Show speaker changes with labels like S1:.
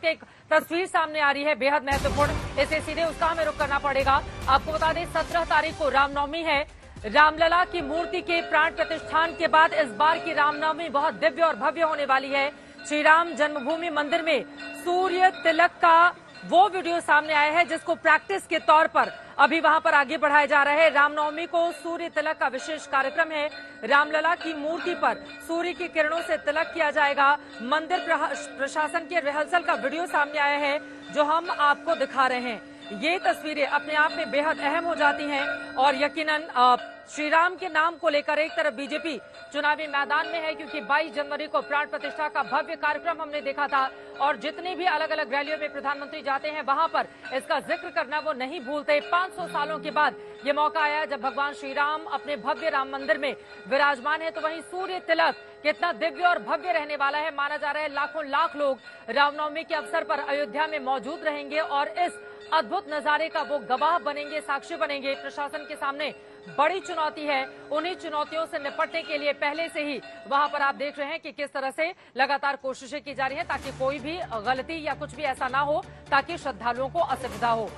S1: वक्त एक तस्वीर सामने आ रही है, बेहद महत्वपूर्ण। इसे सीधे उसका हमें रुख करना पड़ेगा। आपको बता दें, सत्रह तारीख को रामनवमी है। रामलला की मूर्ति के प्राण प्रतिष्ठान के बाद इस बार की रामनवमी बहुत दिव्य और भव्य होने वाली है। श्री राम जन्मभूमि मंदिर में सूर्य तिलक का वो वीडियो सामने आए हैं जिसको प्रैक्टिस के तौर पर अभी वहाँ पर आगे बढ़ाए जा रहे हैं। रामनवमी को सूर्य तिलक का विशेष कार्यक्रम है। रामलला की मूर्ति पर सूर्य की किरणों से तिलक किया जाएगा। मंदिर प्रशासन के रिहर्सल का वीडियो सामने आया है, जो हम आपको दिखा रहे हैं। ये तस्वीरें अपने आप में बेहद अहम हो जाती हैं और यकीनन श्री राम के नाम को लेकर एक तरफ़ बीजेपी चुनावी मैदान में है क्योंकि 22 जनवरी को प्राण प्रतिष्ठा का भव्य कार्यक्रम हमने देखा था और जितनी भी अलग अलग रैलियों में प्रधानमंत्री जाते हैं, वहाँ पर इसका ज़िक्र करना वो नहीं भूलते। 500 सालों के बाद ये मौका आया जब भगवान श्री राम अपने भव्य राम मंदिर में विराजमान है तो वहीं सूर्य तिलक कितना दिव्य और भव्य रहने वाला है माना जा रहा है लाखों लाख लोग रामनवमी के अवसर पर अयोध्या में मौजूद रहेंगे और इस अद्भुत नजारे का वो गवाह बनेंगे, साक्षी बनेंगे। प्रशासन के सामने बड़ी चुनौती है। उन्हीं चुनौतियों से निपटने के लिए पहले से ही वहाँ पर आप देख रहे हैं कि किस तरह से लगातार कोशिशें की जा रही हैं ताकि कोई भी गलती या कुछ भी ऐसा ना हो, ताकि श्रद्धालुओं को असुविधा हो।